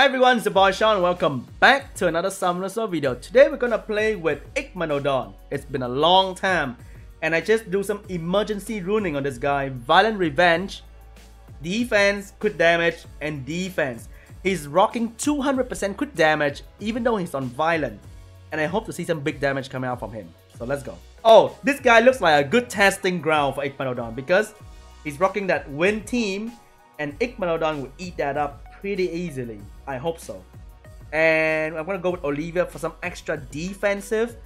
Hi everyone, it's your boy Sean. Welcome back to another Summoners War video. Today we're gonna play with Igmanodon. It's been a long time, and I just do some emergency runing on this guy. Violent Revenge, defense, crit damage, and defense. He's rocking 200% crit damage even though he's on Violent. And I hope to see some big damage coming out from him. So let's go. Oh, this guy looks like a good testing ground for Igmanodon because he's rocking that Wind team and Igmanodon will eat that up pretty easily. I hope so. And I'm gonna go with Olivia for some extra defensive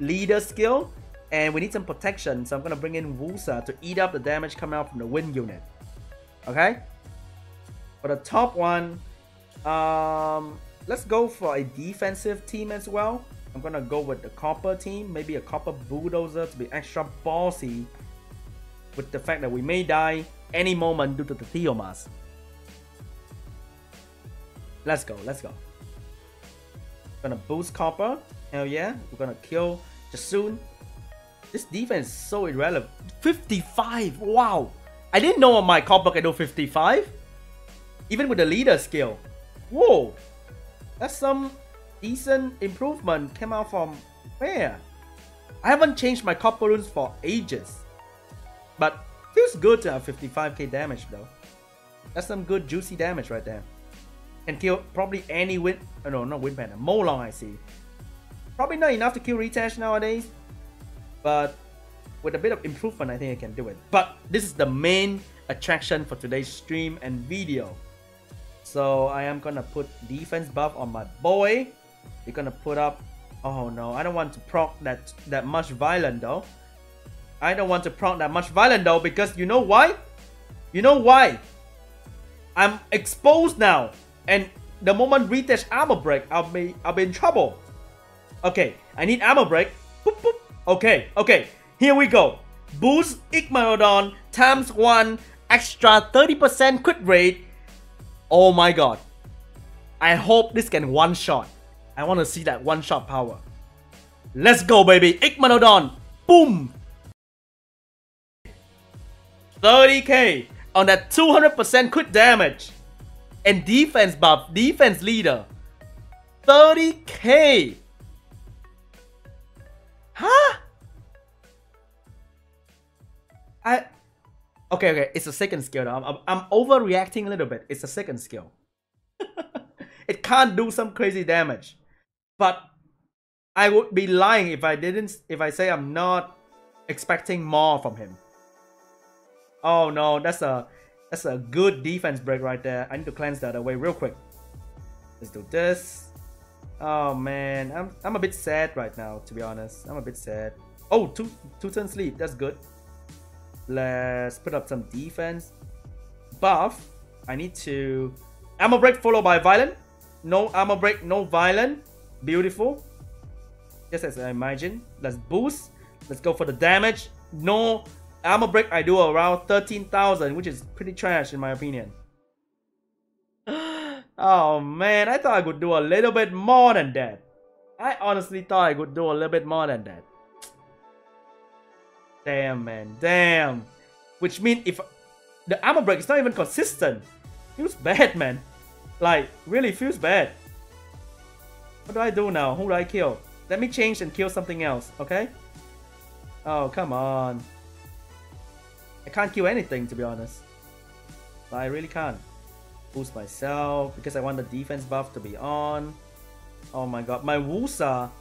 leader skill. And we need some protection, so I'm gonna bring in Wusa to eat up the damage coming out from the wind unit. Okay? For the top one, um, let's go for a defensive team as well. I'm gonna go with the copper team, maybe a copper bulldozer to be extra bossy with the fact that we may die any moment due to the Theomars. Let's go, let's go. Gonna boost Copper. Hell yeah. We're gonna kill Chasun. This defense is so irrelevant. 55! Wow! I didn't know my Copper can do 55. Even with the leader skill. Whoa! That's some decent improvement came out from where? I haven't changed my Copper runes for ages. But feels good to have 55k damage though. That's some good juicy damage right there can kill probably any wind. Oh, uh, no, not wind panda. Molong, I see. Probably not enough to kill Retash nowadays, but with a bit of improvement, I think I can do it. But this is the main attraction for today's stream and video. So I am gonna put defense buff on my boy. We're gonna put up. Oh no, I don't want to proc that that much violent though. I don't want to proc that much violent though because you know why? You know why? I'm exposed now. And the moment Retash armor break, I'll be I'll be in trouble. Okay, I need armor break. Boop, boop. Okay, okay, here we go. Boost Igmanodon times 1 extra 30% crit rate. Oh my god. I hope this can one shot. I want to see that one shot power. Let's go baby. Igmanodon. Boom. 30k on that 200% crit damage and defense buff, defense leader. 30k. Huh? I Okay, okay, it's a second skill though. I'm, I'm, I'm overreacting a little bit. It's a second skill. it can't do some crazy damage. But I would be lying if I didn't if I say I'm not expecting more from him. Oh no, that's a that's a good defense break right there. I need to cleanse that away real quick. Let's do this. Oh man, I'm, I'm a bit sad right now, to be honest. I'm a bit sad. Oh, two, two turn sleep. That's good. Let's put up some defense. Buff. I need to... Armor break followed by violent. No armor break, no violent. Beautiful. Just as I imagine. Let's boost. Let's go for the damage. No Armor break I do around 13,000, which is pretty trash in my opinion. oh man, I thought I could do a little bit more than that. I honestly thought I could do a little bit more than that. Damn man, damn. Which means if the armor break is not even consistent, feels bad man. Like, really feels bad. What do I do now? Who do I kill? Let me change and kill something else, okay? Oh, come on. Can't kill anything to be honest. But I really can't. Boost myself because I want the defense buff to be on. Oh my god, my Wusa.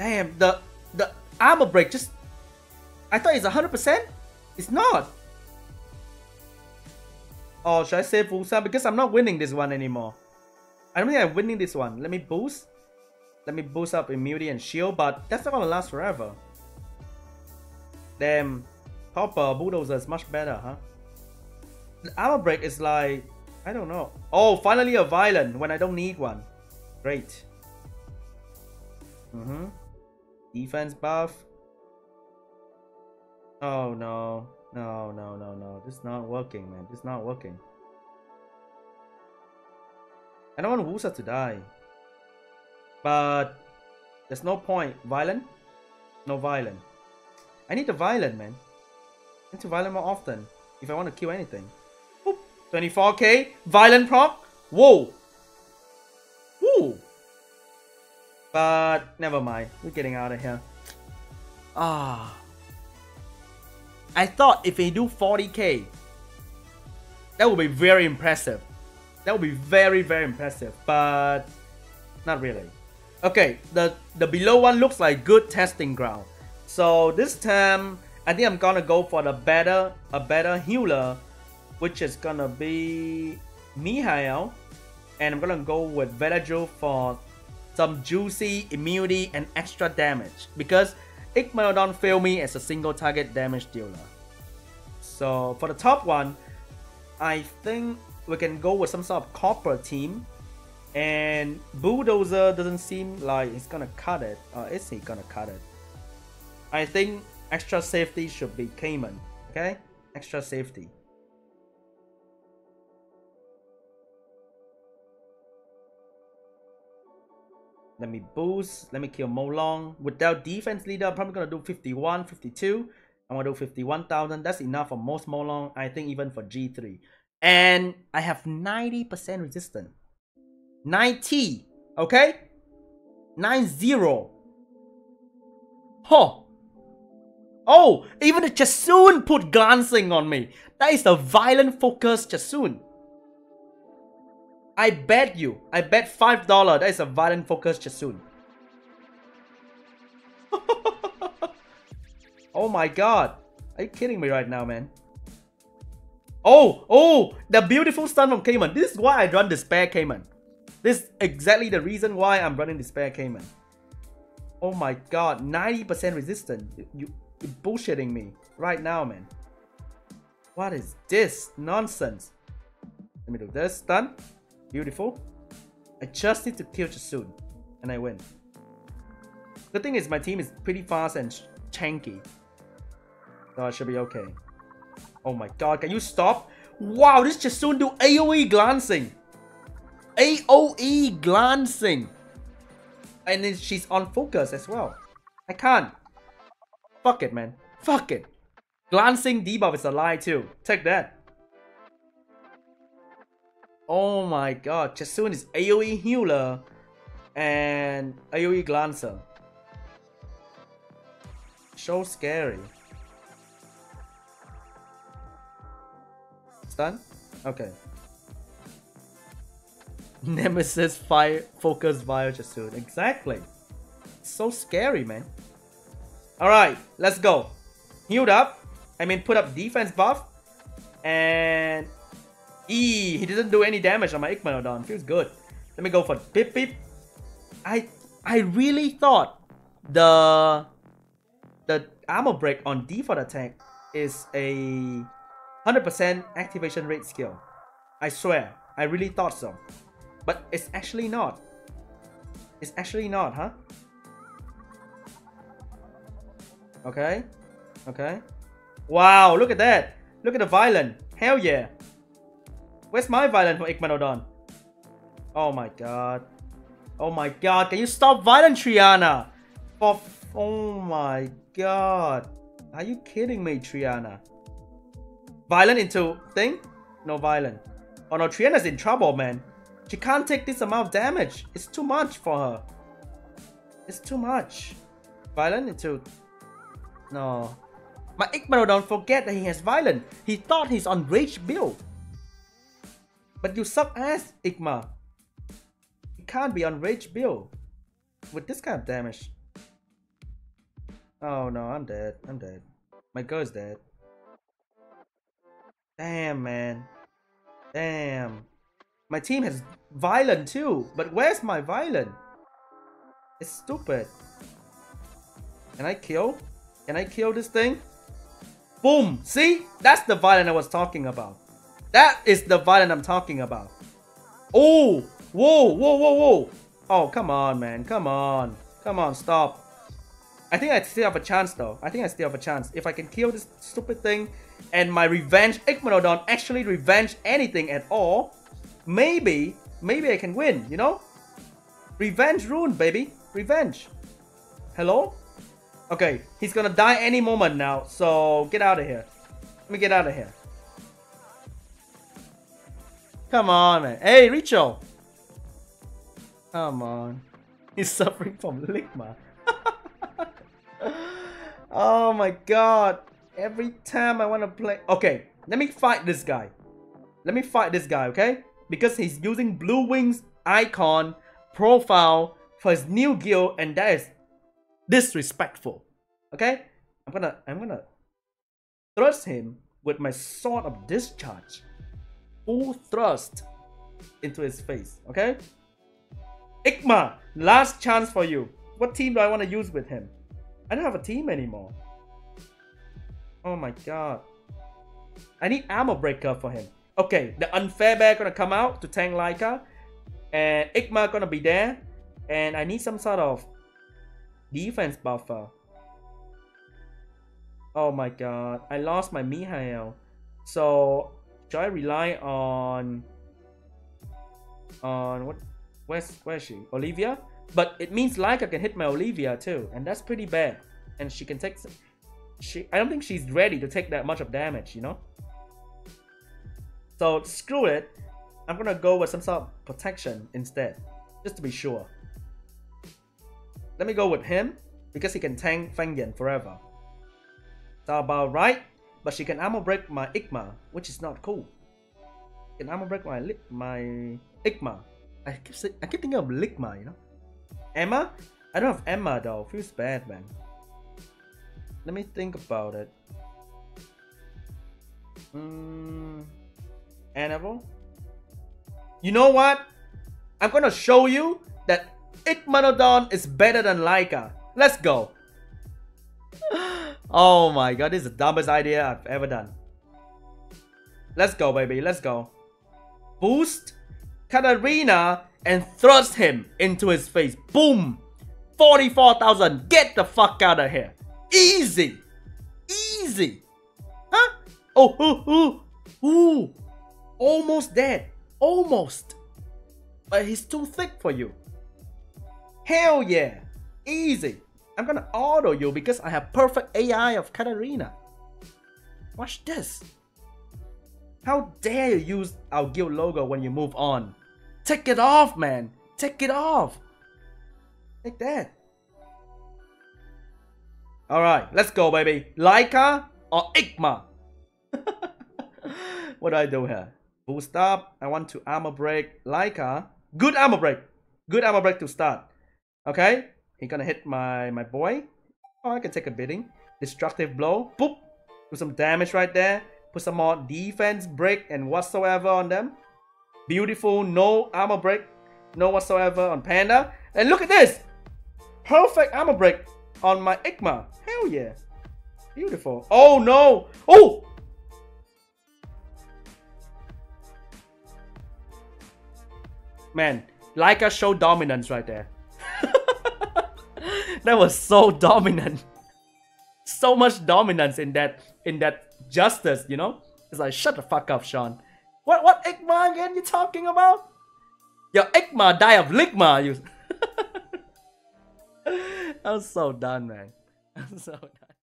Damn, the the armor break just I thought it's 100%? It's not. Oh, should I save Wusa? Because I'm not winning this one anymore. I don't think I'm winning this one. Let me boost. Let me boost up immunity and shield, but that's not gonna last forever. Damn. Copper Bulldozer is much better, huh? Armor break is like, I don't know. Oh, finally a violent when I don't need one. Great. Mm-hmm. Defense buff. Oh no. No, no, no, no. This is not working, man. This is not working. I don't want Wusa to die. But there's no point. Violent? No violent. I need the violent, man into violent more often if I want to kill anything. Boop. 24k, violent proc. Whoa. But never mind. We're getting out of here. Ah. I thought if they do 40k, that would be very impressive. That would be very, very impressive. But not really. Okay, the, the below one looks like good testing ground. So this time, I think I'm gonna go for the better, a better healer, which is gonna be Mihail. And I'm gonna go with Vedajou for some juicy immunity and extra damage. Because Igmanodon failed me as a single target damage dealer. So for the top one, I think we can go with some sort of copper team. And Bulldozer doesn't seem like he's gonna cut it. Or is he gonna cut it? I think extra safety should be Cayman. Okay? Extra safety. Let me boost. Let me kill Molong. Without defense leader, I'm probably gonna do 51, 52. I'm gonna do 51,000. That's enough for most Molong. I think even for G3. And I have 90% resistance. 90. Okay? 9-0. Huh. Oh, even the Chasun put glancing on me. That is a violent focus Chasun. I bet you. I bet $5 that is a violent focus Chasun. oh my god. Are you kidding me right now, man? Oh, oh, the beautiful stun from Cayman. This is why I run the spare Cayman. This is exactly the reason why I'm running the spare Cayman. Oh my god, 90% resistance. You, you, you're bullshitting me right now, man. What is this nonsense? Let me do this. Done. Beautiful. I just need to kill Chasun. And I win. The thing is, my team is pretty fast and chunky. So I should be okay. Oh my god, can you stop? Wow, this Chasun do AoE glancing. AoE glancing. And she's on focus as well. I can't. Fuck it, man. Fuck it. Glancing debuff is a lie too. Take that. Oh my god, Chasun is AoE healer and AoE glancer. So scary. Stun? Okay. Nemesis fire focus via Chasun. Exactly. so scary, man. Alright, let's go. Healed up. I mean, put up defense buff. And... E, he didn't do any damage on my Igmanodon. Feels good. Let me go for Pip Pip. I I really thought the the armor break on default attack is a 100% activation rate skill. I swear, I really thought so. But it's actually not. It's actually not, huh? Okay. Okay. Wow, look at that. Look at the violent. Hell yeah. Where's my violent for Igmanodon? Oh my god. Oh my god, can you stop violent Triana? Oh my god. Are you kidding me, Triana? Violent into thing? No violent. Oh no, Triana's in trouble, man. She can't take this amount of damage. It's too much for her. It's too much. Violent into... No. My Igmanodon forget that he has violent. He thought he's on rage build. But you suck ass, Igma. You can't be on rage build. With this kind of damage. Oh no, I'm dead. I'm dead. My girl's dead. Damn, man. Damn. My team has violent too, but where's my violent? It's stupid. Can I kill? Can I kill this thing? Boom! See? That's the violent I was talking about. That is the violent I'm talking about. Oh! Whoa! Whoa! Whoa! Whoa! Oh, come on, man. Come on. Come on, stop. I think I still have a chance though. I think I still have a chance. If I can kill this stupid thing and my revenge Igmanodon actually revenge anything at all, maybe, maybe I can win, you know? Revenge rune, baby. Revenge. Hello? Okay, he's gonna die any moment now, so get out of here. Let me get out of here. Come on, man. Hey, Richo. Come on. He's suffering from Ligma. oh my god. Every time I want to play... Okay, let me fight this guy. Let me fight this guy, okay? Because he's using Blue Wings icon profile for his new guild and that is disrespectful. Okay? I'm gonna I'm gonna thrust him with my sword of discharge. Full thrust into his face. Okay? Igma, last chance for you. What team do I want to use with him? I don't have a team anymore. Oh my god. I need armor breaker for him. Okay, the unfair bear gonna come out to tank Laika. And Igma gonna be there. And I need some sort of defense buffer. Oh my god, I lost my Mihail. So, should I rely on... On what? Where's, where's she? Olivia? But it means Laika can hit my Olivia too. And that's pretty bad. And she can take... She, I don't think she's ready to take that much of damage, you know? So screw it. I'm gonna go with some sort of protection instead. Just to be sure. Let me go with him. Because he can tank Feng Yan forever. That's about right. But she can armor break my Igma. Which is not cool. Can armor break my, my Igma. I keep, I keep thinking of Ligma, you know? Emma? I don't have Emma though. Feels bad, man. Let me think about it. Hmm. Annabelle? You know what? I'm gonna show you that Igmanodon is better than Laika. Let's go. oh my god, this is the dumbest idea I've ever done. Let's go, baby. Let's go. Boost Katarina and thrust him into his face. Boom! 44,000. Get the fuck out of here. Easy. Easy. Huh? Oh, ooh, ooh, ooh. Almost dead. Almost. But he's too thick for you. Hell yeah. Easy. I'm gonna auto you because I have perfect AI of Katarina. Watch this. How dare you use our guild logo when you move on? Take it off, man. Take it off. Take that. Alright, let's go, baby. Laika or Igma? what do I do here? Boost up. I want to armor break Laika. Good armor break. Good armor break to start. Okay. He gonna hit my, my boy. Oh, I can take a bidding. Destructive blow. Boop. Do some damage right there. Put some more defense break and whatsoever on them. Beautiful. No armor break. No whatsoever on Panda. And look at this. Perfect armor break on my Igma. Hell yeah. Beautiful. Oh no. Oh! Man, Laika showed dominance right there. That was so dominant. So much dominance in that in that justice, you know? It's like shut the fuck up, Sean. What what Igma again you talking about? Your Igma die of Ligma, you I was so done, man. I'm so done.